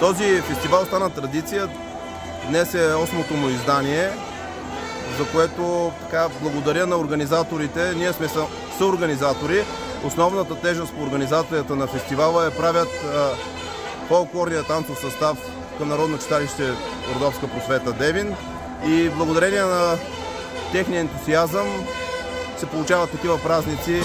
Този фестивал стана традиция. Днес е осмото му издание, за което така, благодаря на организаторите. Ние сме съорганизатори. Основната тежест по организацията на фестивала е правят фолклорния танцов състав към Народно читалище Родовска просвета Девин. И благодарение на техния ентусиазъм се получават такива празници.